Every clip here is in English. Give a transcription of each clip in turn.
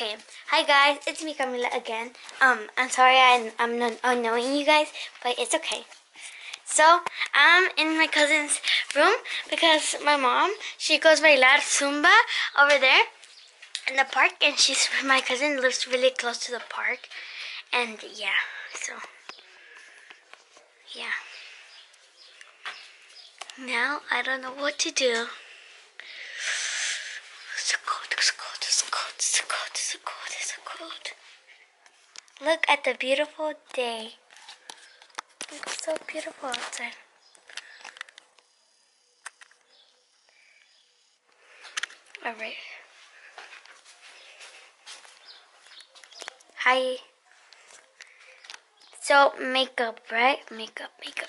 Okay, hi guys, it's me Camila again. Um, I'm sorry I, I'm not annoying you guys, but it's okay. So, I'm in my cousin's room because my mom, she goes bailar Zumba over there in the park and she's, my cousin lives really close to the park. And yeah, so, yeah. Now, I don't know what to do. It's cold, it's cold, it's cold, it's cold, it's cold, it's cold. Look at the beautiful day. It's so beautiful outside. Alright. Hi. So, makeup, right? Makeup, makeup.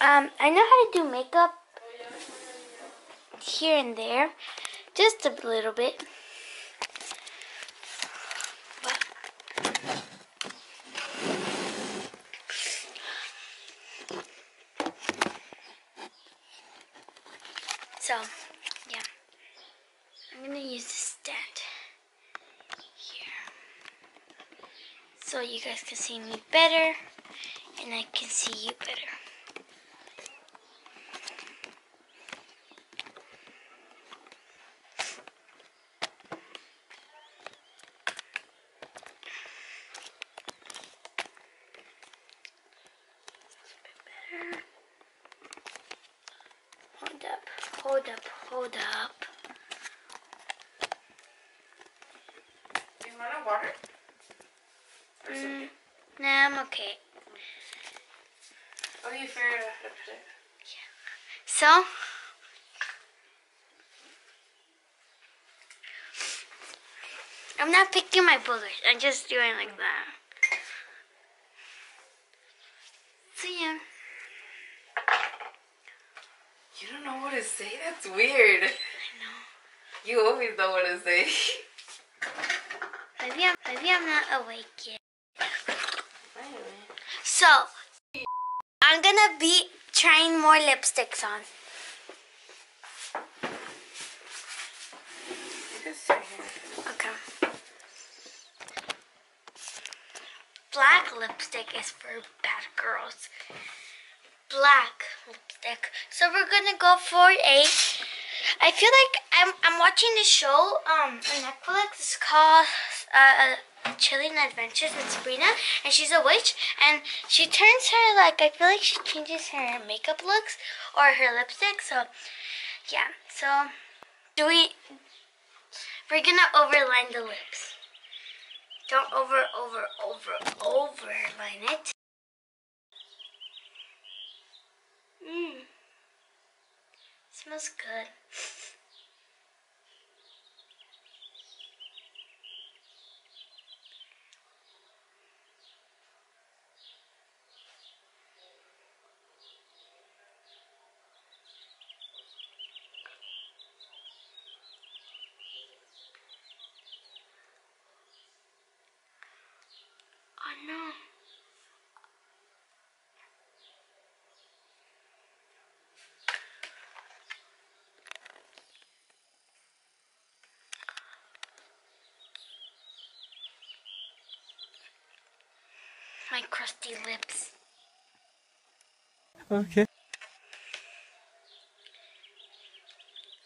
Um, I know how to do makeup here and there, just a little bit. But so, yeah, I'm gonna use this stand here so you guys can see me better and I can see you better. Hold up, hold up, hold up. Do you want a water? Or is it- Nah, I'm okay. Oh, you figured out how to put it. So, I'm not picking my boogers. I'm just doing like that. See yeah. You don't know what to say? That's weird. I know. You always know what to say. Maybe I'm, maybe I'm not awake yet. So, I'm gonna be trying more lipsticks on. Okay. Black lipstick is for bad girls. Black lipstick. So we're gonna go for a. I feel like I'm I'm watching this show um on Netflix. It's called uh, Chilling Adventures with Sabrina, and she's a witch, and she turns her like I feel like she changes her makeup looks or her lipstick. So yeah. So do we? We're gonna overline the lips. Don't over, over, over, overline it. Mmm. Smells good. Oh no. My crusty lips. Okay.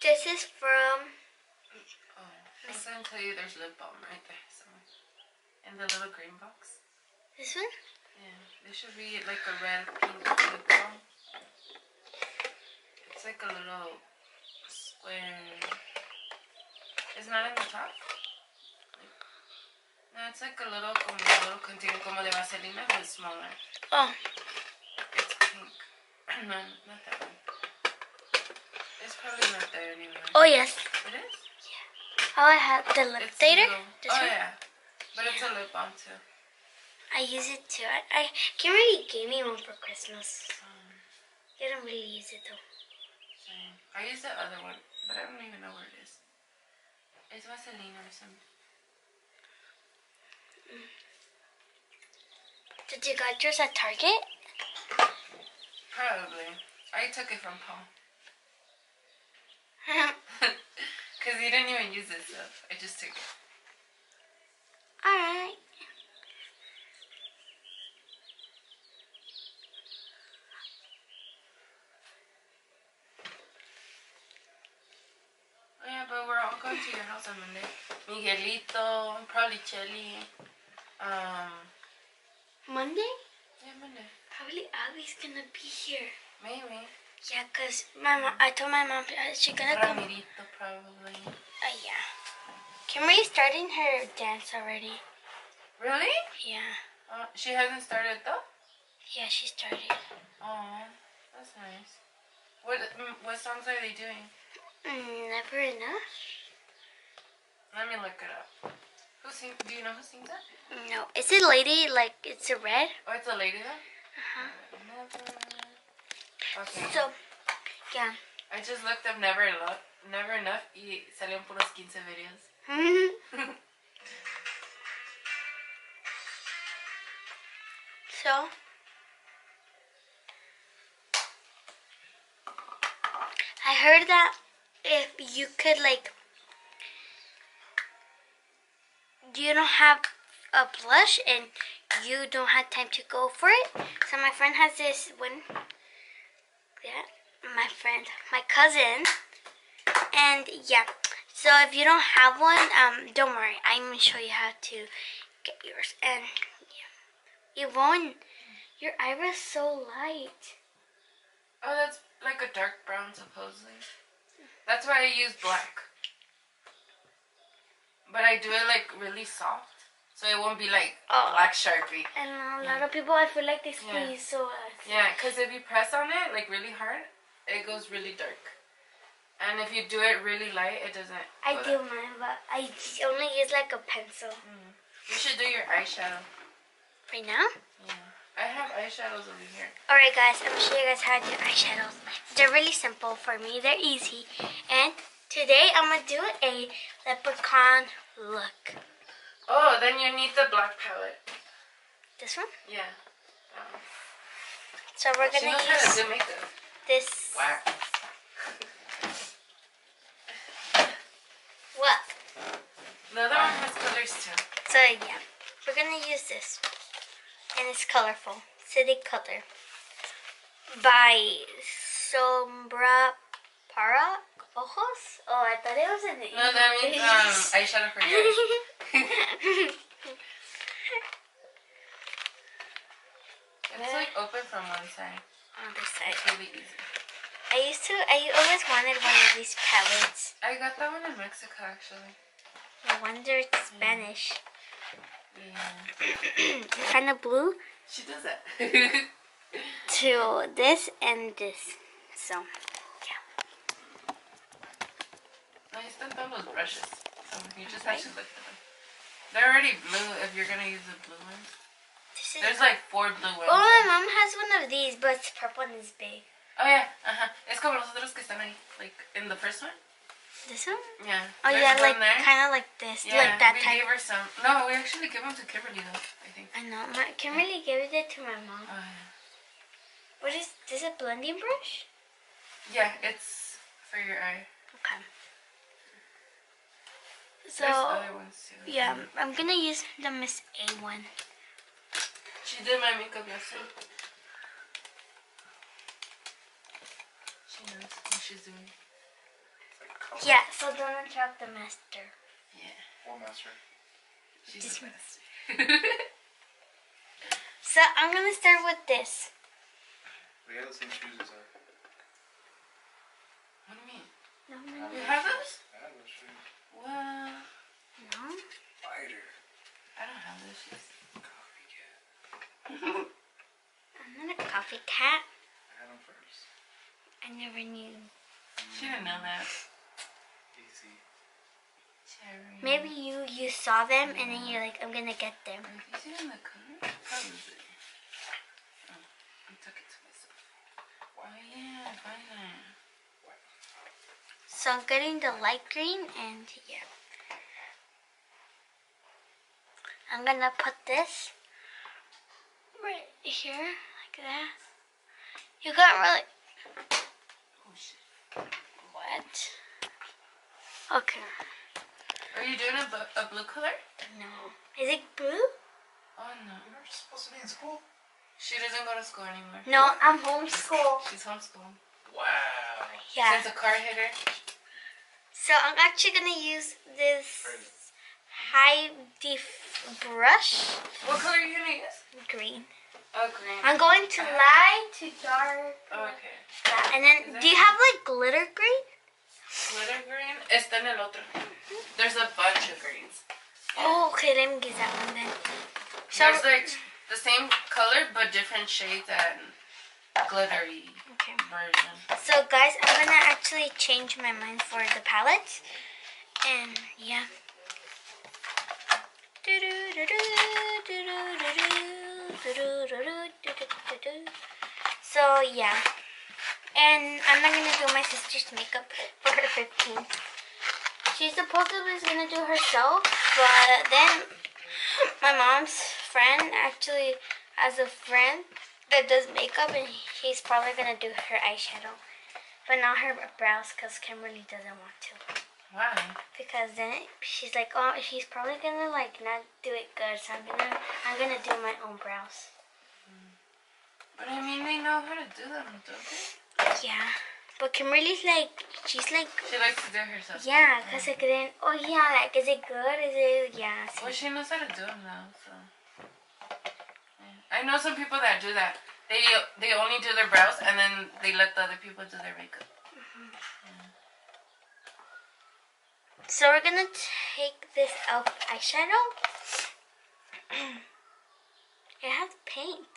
This is from. Oh, I was gonna tell you there's lip balm right there somewhere. In the little green box. This one? Yeah, This should be like a red pink lip balm. It's like a little square. It's not in the top. No, it's like a little, como a little container, como de Vaselina, but it's smaller. Oh, It's pink. no, not that one. It's probably not there anymore. oh yes. It is? Yeah. Oh, I have the lip It's little- oh one. yeah, but it's a lip balm too. I use it too. I, I Kim already gave me one for Christmas. Um, I don't really use it though. same. I use the other one, but I don't even know where it is. It's Vaseline or something. Did you get yours at Target? Probably. I took it from Paul. Because you didn't even use it, so I just took it. Alright. Oh, yeah, but we're all going to your house on Monday. Miguelito, probably Chelly. Um, Monday? yeah, Monday. Probably Abby's gonna be here. Maybe. Yeah, cause my mom, I told my mom uh, she gonna come. Ramirito, probably. Uh, yeah. Kimberly's starting her dance already. Really? Yeah. Uh, she hasn't started though? Yeah, she started. Oh, that's nice. What mm, what songs are they doing? Mm, never enough. Let me look it up. Who? Do you know who sings that? No, is it lady like it's a red? Oh, it's a lady though. Uh-huh. Never. Okay. So, yeah. I just looked up Never Enough, Never Enough y salieron puros 15 videos. so, I heard that if you could like, you don't have a blush and you don't have time to go for it. So my friend has this one. Yeah, my friend, my cousin, and yeah. So if you don't have one, um, don't worry. I'm gonna show you how to get yours. And yeah, Yvonne, your eyebrows so light. Oh, that's like a dark brown, supposedly. That's why I use black. But I do it like really soft, so it won't be like Oh. black sharpie. And a lot of people, I feel like they Yeah. squeeze so uh, Yeah, because if you press on it like really hard, it goes really dark. And if you do it really light, it doesn't. I do that- mine, but I only use like a pencil. You should do your eyeshadow. Right now? Yeah. I have eyeshadows over here. Alright guys, I'm gonna show you guys how to do eyeshadows. They're really simple for me, they're easy. And today I'm gonna do a leprechaun look. Oh, then you need the black palette. This one? Yeah. Um, So we're gonna to use do this. Wax. What? The other one has colors too. So yeah, we're gonna use this. And it's colorful. City Color. By Sombra Para Ojos? Oh, I thought it was in the No, that means um, eyeshadow for your eyes. And it's like open from one side. On this side. Really easy. I used to, I always wanted one of these palettes. I got that one in Mexico actually. No wonder it's Spanish. Yeah. kind of blue She does that. to this and this. So, yeah. No, you still have those brushes. So you just have to look at them. They're already blue if you're gonna use the blue ones. There's like four blue ones. oh, my mom has one of these, but it's purple and it's big. Oh yeah, uh-huh. Es como los otros que están ahí. Like in the first one? This one? Yeah. Oh, There's yeah, like kind of like this, Yeah, like that we type. gave her some. No, we actually gave them to Kimberly though, I think. I know. My, Kimberly gave it to my mom. Oh yeah. What is this? A blending brush? Yeah, it's for your eye. Okay. So other ones too. yeah, I'm gonna use the Miss A one. She did my makeup yesterday. She knows what she's doing. Yeah. So don't interrupt the master. Yeah. One master. She's This the best. So I'm gonna start with this. We have the same shoes as her. what do you mean? No, You have those? Have those. Well, no. Fighter. I don't have those shoes. Copycat. I'm not a coffee cat. I had them first. I never knew. She didn't know that. Easy. Cherry. Maybe you you saw them and then you're like, I'm gonna get them. You see it in the color? How is it? Oh, I took it to myself. Oh yeah, I find that. So I'm getting the light green and yeah. I'm gonna put this right here like that. You got really Oh what? Okay. Are you doing a, bu- a blue color? No. Is it blue? Oh no. You're not supposed to be in school. She doesn't go to school anymore. No, I'm homeschooled. She's homeschooled. Wow. Yeah. Since a car hit her. So I'm actually gonna use this high def brush, What color are you gonna use? green. Oh, green. I'm going to light to dark. Oh, okay. Yeah, And then, do you have like glitter green? Glitter green. Está en el otro. There's a bunch of greens. Oh, okay, let me get that one then. So, There's like the same color but different shades and glittery okay. version. So guys, I'm gonna actually change my mind for the palette. And yeah. So yeah. And I'm not gonna do my sister's makeup for her 15th. She supposedly was gonna do herself, but then my mom's friend actually has a friend that does makeup and he's probably gonna do her eyeshadow. But not her brows because Kimberly doesn't want to. Why? Because then she's like, oh, he's probably gonna like not do it good, so I'm gonna, I'm gonna do my own brows. But I mean, they know how to do them, don't they? Yeah, but Kimberly's like, she's like, She likes to do mm. it herself. yeah, cause like then, oh yeah, like is it good? Is it yeah? Well, See. she knows how to do them now, so. Yeah. I know some people that do that. They they only do their brows and then they let the other people do their makeup. So we're gonna take this elf eyeshadow. it has paint,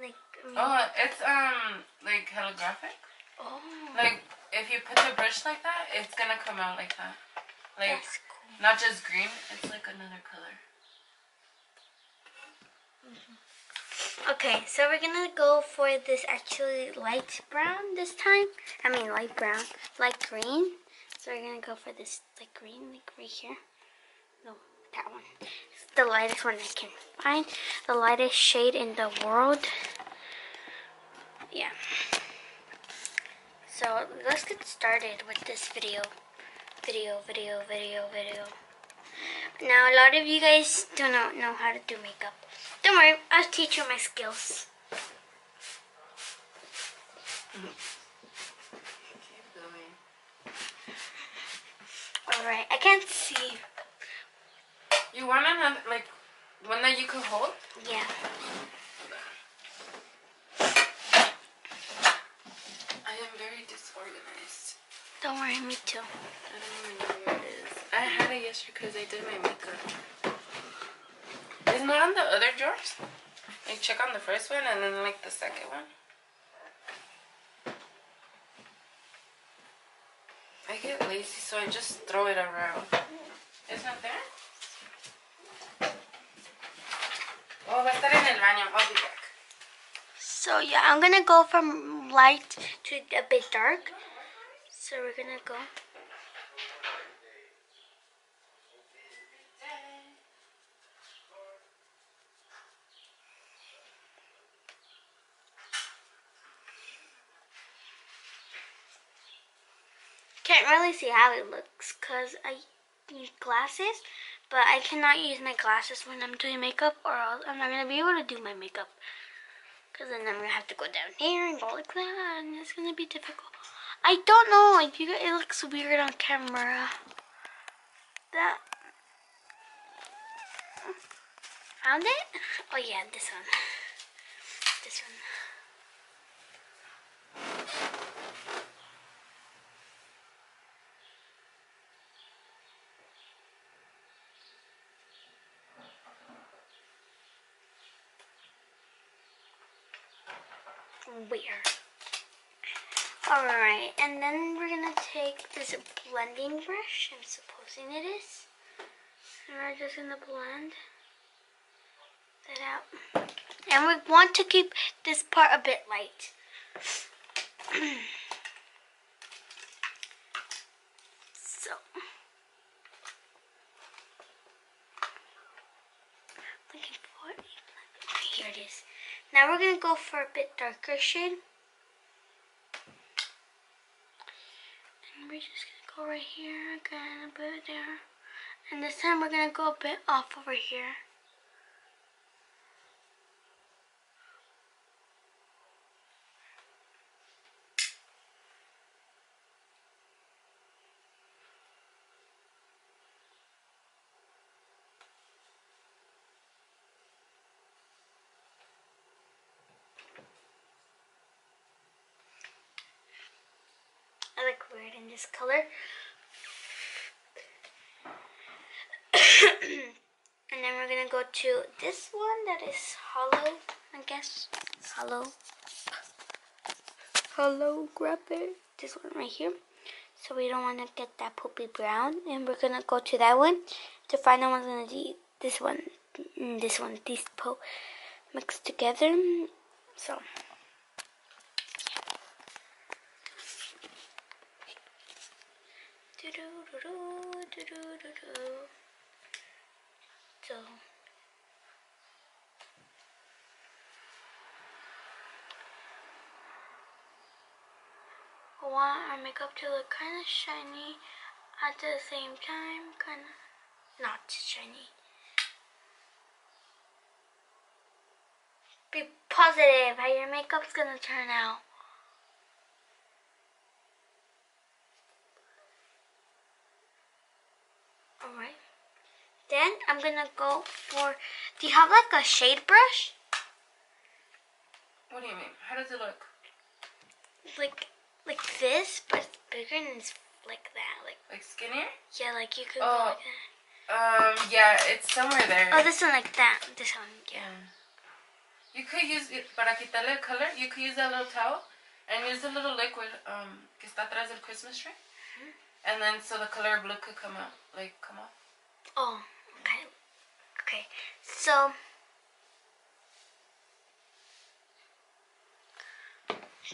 like. I mean, Oh, it's um like holographic. oh, Like if you put the brush like that, it's gonna come out like that. Like that's cool. not just green, it's like another color. Okay, so we're gonna go for this actually light brown this time. I mean light brown, light green. So we're gonna go for this like green, like right here. No, that one. It's the lightest one I can find. The lightest shade in the world. Yeah. So let's get started with this video. Video, video, video, video. Now a lot of you guys do not know how to do makeup. Don't worry, I'll teach you my skills. Keep going. Alright, I can't see. You want another like one that you could hold? Yeah. I am very disorganized. Don't worry, me too. I don't even know where it is. I had it yesterday because I did my makeup. Isn't on the other drawers. Like check on the first one and then like the second one. I get lazy, so I just throw it around. It's not there? Oh, va a estar en el baño. I'll be back. So yeah, I'm gonna go from light to a bit dark. So we're gonna go. Can't really see how it looks because I need glasses, but I cannot use my glasses when I'm doing makeup or else I'm not gonna be able to do my makeup. Cause then I'm gonna have to go down here and go like that, and it's gonna be difficult. I don't know, like you, it looks weird on camera. That found it? Oh yeah, this one. This one. Weird. Alright, and then we're gonna take this blending brush, I'm supposing it is. And we're just gonna blend that out. And we want to keep this part a bit light. so. Looking for it. Here it is. Now we're gonna go for a bit darker shade. We're just gonna go go right here again, a bit there. And this time we're gonna go a bit off over here. I look weird in this color. and then we're gonna go to this one that is hollow, I guess. Hollow. Hollow graphic. This one right here. So we don't want to get that poopy brown. And we're gonna go to that one. The final one's gonna be this one. mm, This one. These po mixed together. So. Do-do-do-do, do-do-do-do. So. I want our makeup to look kind of shiny at the same time, kind of not shiny. Be positive how your makeup's gonna turn out. Alright. Then I'm gonna go for. Do you have like a shade brush? What do you mean? How does it look? Like like this, but it's bigger and it's like that. Like Like skinnier? yeah, like you could Oh. go like that. Um, yeah, it's somewhere there. Oh, this one like that. This one, yeah. Yeah. You could use it para quitarle el color. You could use that little towel and use the little liquid um que está atrás del Christmas tree, and then so the color blue could come out, like come off. Oh, okay. Okay. So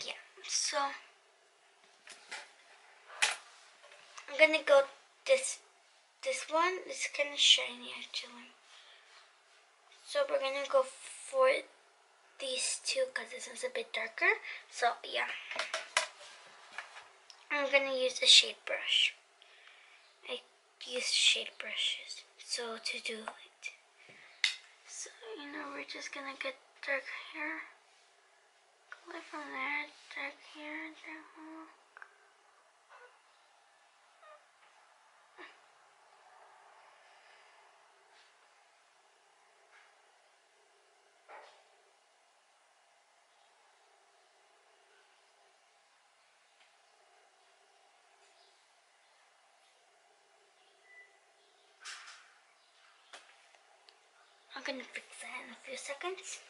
yeah. So I'm gonna go this this one is kind of shiny actually. So we're gonna go for these two because this one's a bit darker. So yeah. I'm gonna use a shade brush. I use shade brushes so to do it. So you know we're just gonna get dark here. Go from there, dark here, dark. I'm gonna fix that in a few seconds.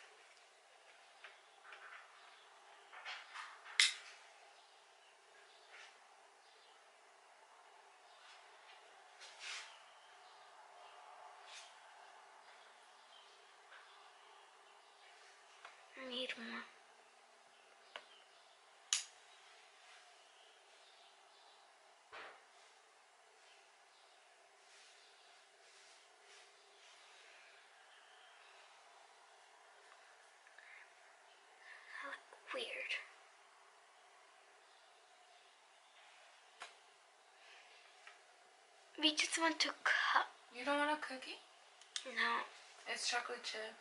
I need more. I look weird. We just want to cut. You don't want a cookie? No. It's chocolate chip.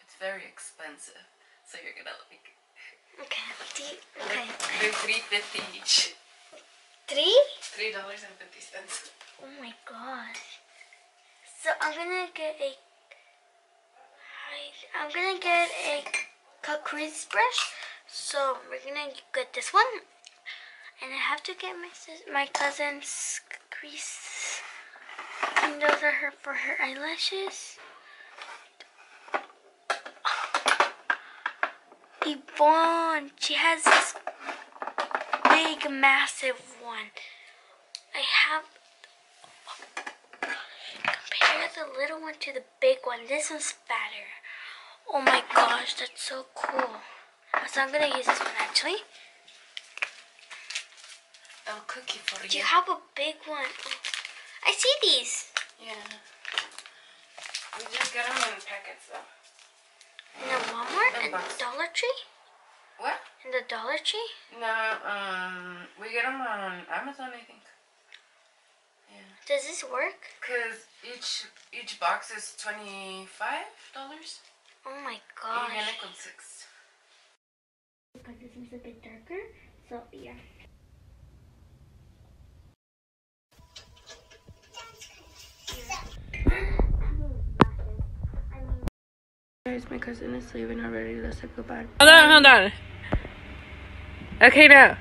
It's very expensive, so you're gonna like. Okay. You, okay. They're three fifty each. Three? Three dollars and fifty cents. Oh my gosh. So I'm gonna get a. I'm gonna get a cut crease brush. So we're gonna get this one, and I have to get my my cousin's crease. And those are her for her eyelashes. Yvonne, she has this big, massive one. I have compare the little one to the big one. This one's fatter. Oh my gosh, that's so cool. So I'm gonna use this one actually. A cookie for Do you. you have a big one? I see these. Yeah. We just get them in packets though. In the Walmart And and. Dollar Tree. What? In the Dollar Tree? No, um, we get them on Amazon, I think. Yeah. Does this work? Cause each each box is twenty five dollars. Oh my Y gosh. viene con six. Because this is a bit darker, so yeah. Guys, my cousin is leaving already. Let's say goodbye. Hold on, hold on. Okay, now.